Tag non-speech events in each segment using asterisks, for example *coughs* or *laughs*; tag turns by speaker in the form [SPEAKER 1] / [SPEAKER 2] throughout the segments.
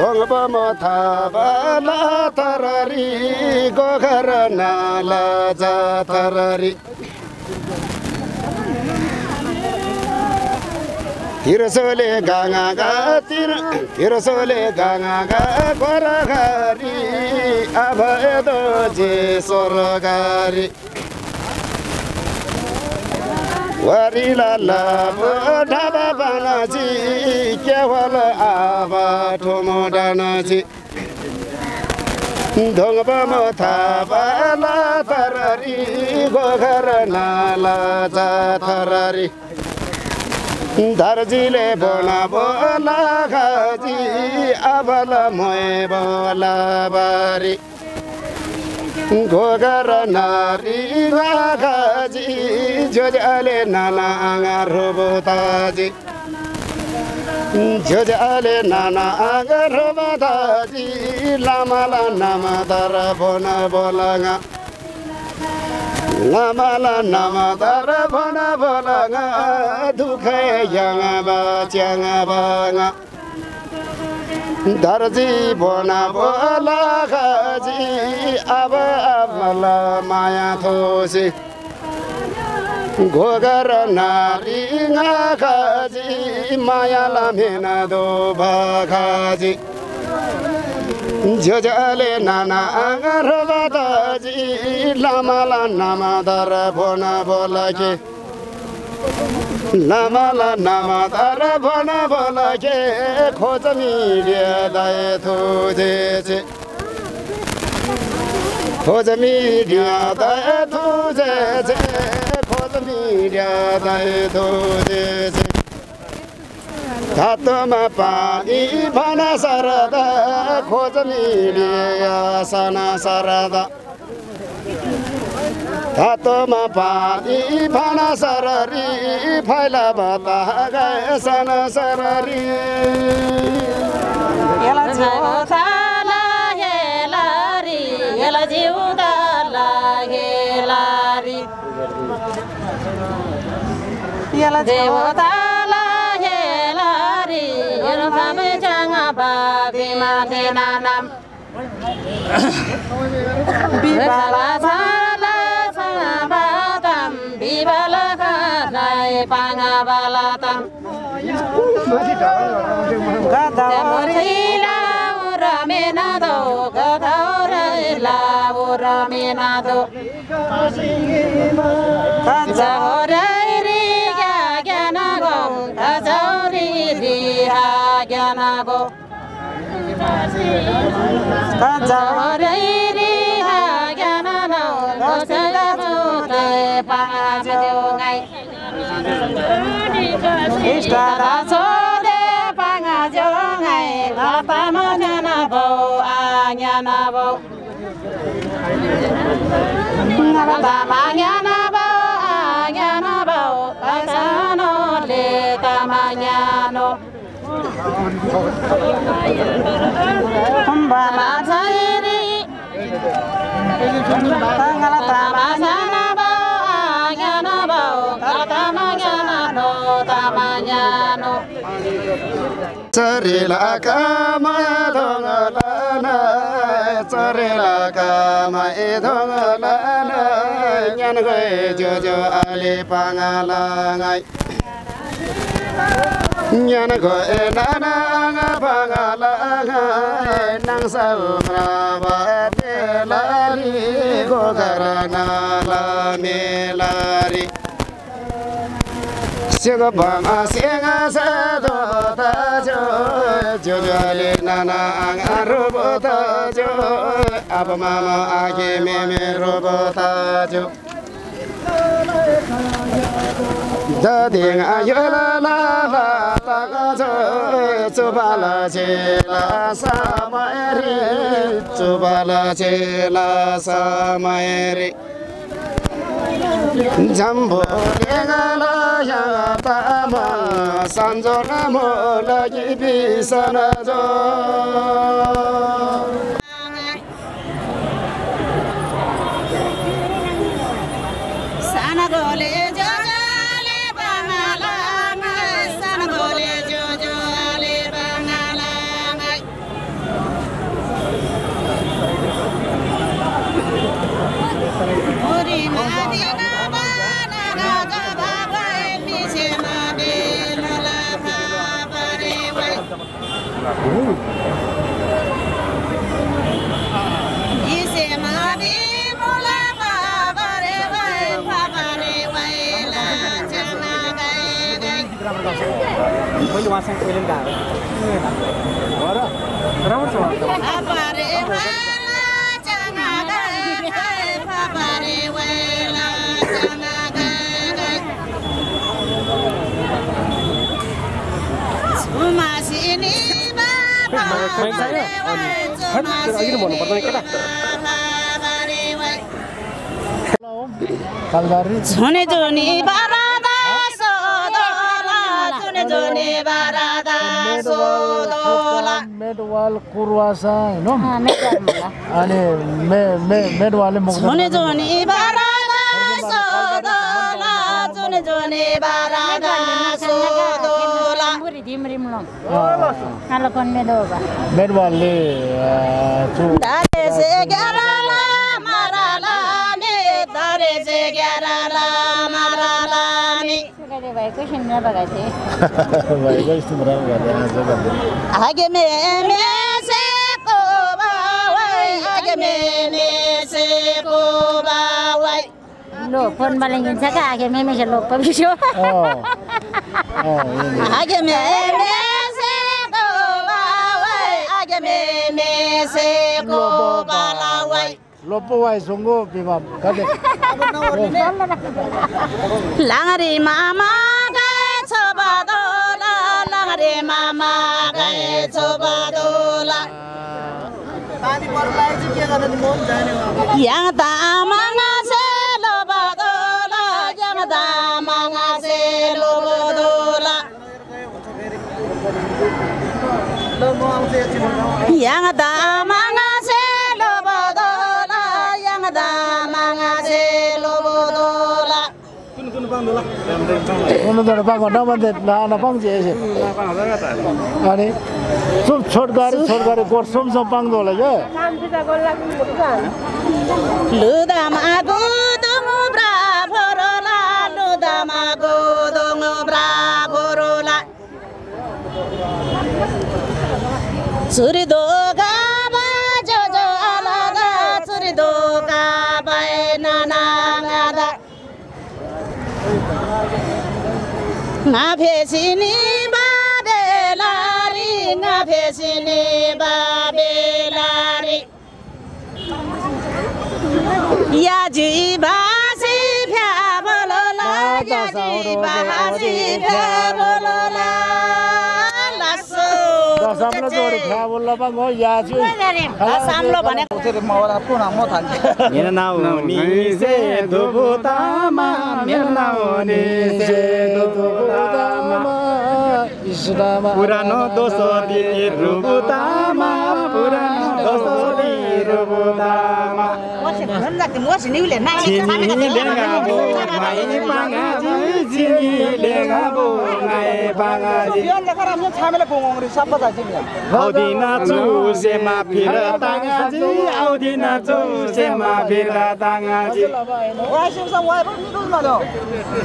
[SPEAKER 1] ङ्ब बाला तररी गोखर नाला जातरी हिरसोले गाङा गातिर हिरसोले गाङा गा गोराघारी अब एदो जे सरगारी वरिला लाभ ढाबा बानाजी केवल आबा ठुमो डानाजी ढोङ्ब म थापाला तररी गोघर नाला जा थररी दर्जीले बोला बोला खाजी अबल मोए बोला बारी गोगर नारी खाजी जोजाले नाना आँगा रोबोताजी जोजाले नाना आँगा रोबोताजी लामाला नामा दर बोना बोलागा। लामाला नामा दर बोना बोलागा दुखै याङा बा च्याङा बाङा। दर्जी बोना बोला खाजी अब आमाला माया थोसी। घोगर नारी खाजी मायाला मेना दो भाखाजी झ्योझले नाना आँगर बादाजी लामाला नामा दर भोना बोलाके नामाला नामा भन के खोज मिडियादाय खोज मिडियादाय खोज मिडियादाय थुजेचे धातोमा पानी भन सरदा खोज मिडिया सना तातोमा पादी फणसररी फैला बत गए सनसररी यला
[SPEAKER 2] जिउता लहेलरी यला जिउदा लहेलारी यला जिउता लहेलरी सबै च्याङा पा बिमा *coughs* गौरी नौ रै रिहा नौ जगो पाइ Ishta da so de panga jo ngai la pa ma nya na bao, a nya na bo la pa ma na bo a nya na bo la sa no le ta ma nya no Kumba ma sa ni Tangala ta ma
[SPEAKER 1] sa na nyano Tsari la kama idong lana Tsari la kama idong lana Nyan goi jojo ali pangalangai. Nyan goi nana nga pangalangai, Nang salmra bate lali Gokarana lami lari. chik pa ma singa sa do ta jo jo jo le na na ang ru bo ta jo ap ma ma a ge me me ru bo ta jo da ding
[SPEAKER 2] a yo la la la la ga jo
[SPEAKER 3] chu ba la che la sa ma ri chu ba
[SPEAKER 1] la
[SPEAKER 4] che la sa ma ri जम्बो सन्जो नमो
[SPEAKER 1] लागि मैले उहाँसँग पहिले पनि गएको हो र
[SPEAKER 4] झुनी बारादा बारादा मेडवाल कुरवासा होइन अनि मे
[SPEAKER 1] मेडवालले मेडवालले चु
[SPEAKER 4] दारे से ग्याराला माराला ने दारे से ग्याराला माराला ने
[SPEAKER 1] भएको यस्तो राम्रो गर्दैन आज भन्दै
[SPEAKER 4] आगे में में से को बावै आगे में में से को बावै
[SPEAKER 5] Lo, pon balengin sa ka, kaya may may siya lo pa bisyo.
[SPEAKER 1] अँ अँ यिनीहरू।
[SPEAKER 4] आगे में में से को लाङरी मामा गए छ बादोला लाङरी मामा गए छ बादोला yang tamanga se
[SPEAKER 1] पाएको नभन्दै नपाउँछ यसो अनि सुम छोट गरे छोट गरे गोठ सुम सुम पाउँदो होला क्या
[SPEAKER 4] ludama godong nga phesini ba de lari nga phesini ba be lari याजी
[SPEAKER 1] दसमले जोडी। खा बोल्ला पा म या छु
[SPEAKER 4] साम्लो भनेको
[SPEAKER 3] मेरो नाम हो पुरानो दोसोदी रुबुतामा पुरानो दोसोदी रुबुतामा आउँदिन चुसेमा फिर ताङाजी आउँदिन चुसेमा फिर ताङाजी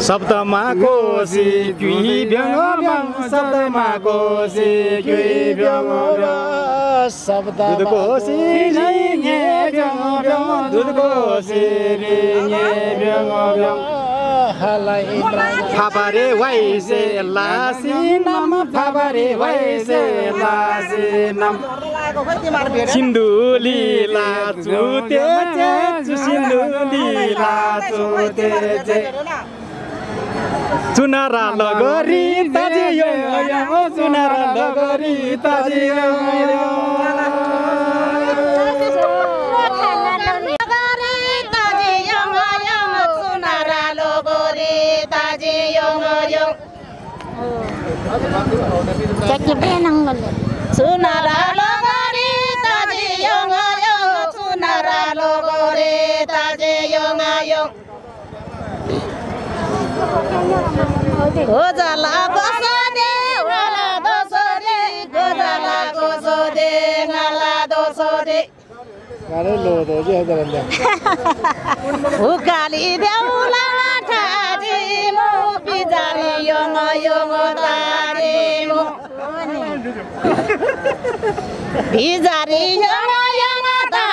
[SPEAKER 3] शब्दमा कोसी शब्दमा कोसी ब्यङ फाबारे वाइसे लासी नाम फाबारे वाइसे लासी नाम सिन्धुली लाचु सिन्धुली लाचु चुनारा लगरी ताजी यो यो चुनारा लगरी ताजी यो
[SPEAKER 4] गरे ताजी यङ यङ सुनारा लोगोरे ताजी यङ यङ
[SPEAKER 5] Cakipin ang galit.
[SPEAKER 4] सुनारा लोगोरे ताजी यङ यङ सुनारा लोगोरे ताजी यङ यङ गोजला गोसोदे वाला दोसोदे गोजला गोसोदे ngala दोसोदे उकाली देउला ठाजी मु बिजारी यङ यङ तारी मु। भिजारी *laughs* यङ यङ ताजे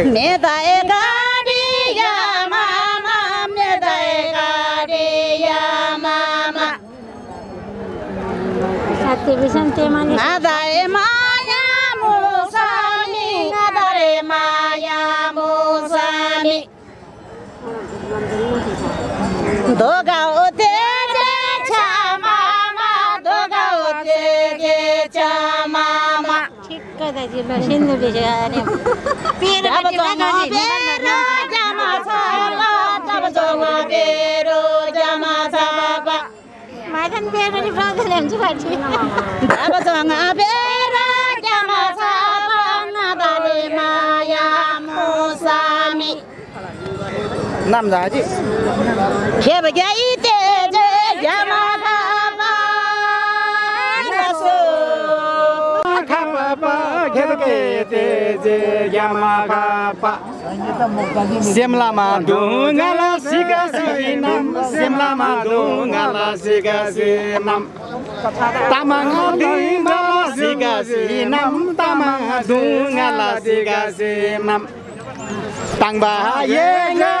[SPEAKER 4] मेदाए गाडिया मामा मेदाए गाडिया मामा
[SPEAKER 5] साथी बिसन्ते माने
[SPEAKER 4] नादारे माया मुसामी नादारे माया मुसामी दोगाउ तेरे بشن بجانب پیر
[SPEAKER 5] بچه نازی جما سابا تب زوما
[SPEAKER 4] پیرو جما سابا مادن پیر نی فرانگل امچی
[SPEAKER 1] پرچی تب
[SPEAKER 4] زوما پیرو جما سابا نداری مایا
[SPEAKER 3] موسامی نام دادی که بگیتی جما teje yamakapa Semla madungala sikasinam Semla madungala sikasinam Tamang dungala enam, Tamang dungala sikasinam Tang bahaya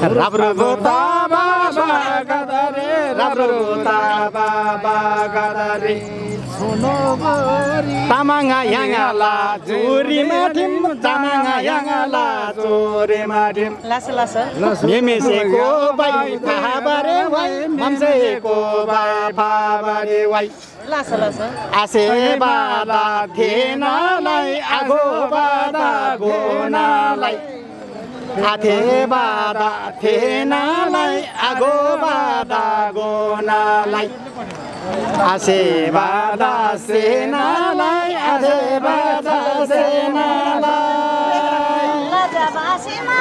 [SPEAKER 3] येङा येङा नाम सिन्धुलीला जगादारी सिन्धुलीला जगादारी राम्रो बाबा राम्रो भोता बाबा गदारे तामाङा याङाला चोरीमा ठिम तामाङा याङाला चोरीमा ठिम
[SPEAKER 4] लास लास
[SPEAKER 3] मिमिसेको बाई फाबारे वाइ मम्सेको बाई फाबारे वाइ
[SPEAKER 4] लास लास
[SPEAKER 3] आसे बादा थिएनलाई आगो बादा गोनालाई आथे बादा थिएनलाई आगो बादा गोनालाई आसे बादा सेनालाई आसे बादा सेनालाई
[SPEAKER 4] लाजा बासीमा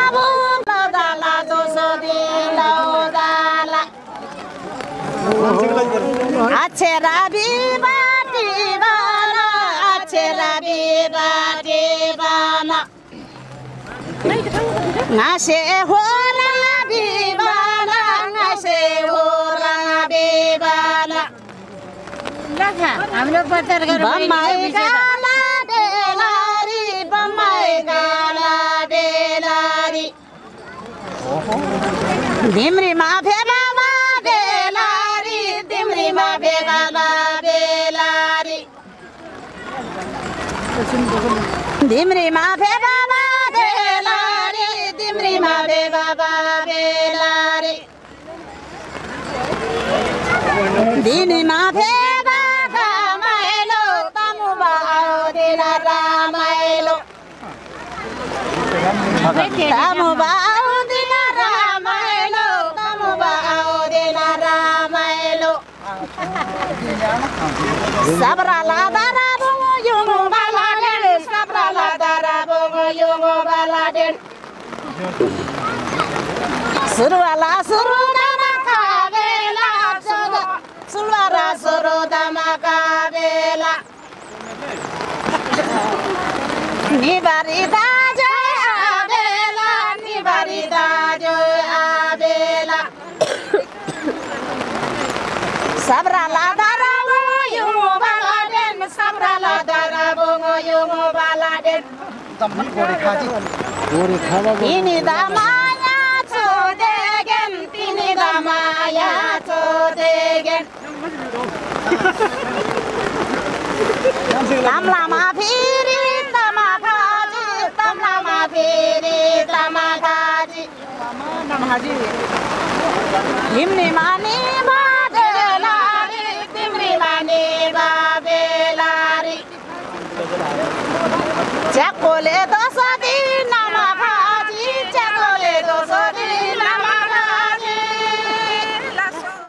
[SPEAKER 4] होला बिबाना
[SPEAKER 5] हाम्रो प्रचार
[SPEAKER 4] बम्बाई गाला बेलारी बम्बाई गाला Bellary दिम्रीमा फेगामा Bellary दिम्रीमा फेगामा Bellary दिम्रीमा फेगामा Bellary Mamadeva Babelari. Dini ma beva ramaelo, tamu bao dina ramaelo. Tamu bao dina ramaelo, tamu bao dina ramaelo. Sabra la dara Surwala surudama kavela Surwala surudama kavela Nibarita joy abela. Nibarita joy abela. Sabrala darabu yungu bagaden Sabrala darabu yungu तिनी दमाया छोडेगेन तिनी दमाया छोडेगेन तमलामा फेरि तमा खाजी तमलामा फेरि तमा खाजी तिम्री माने बाबेलारी Jack, olha, é doçadinha.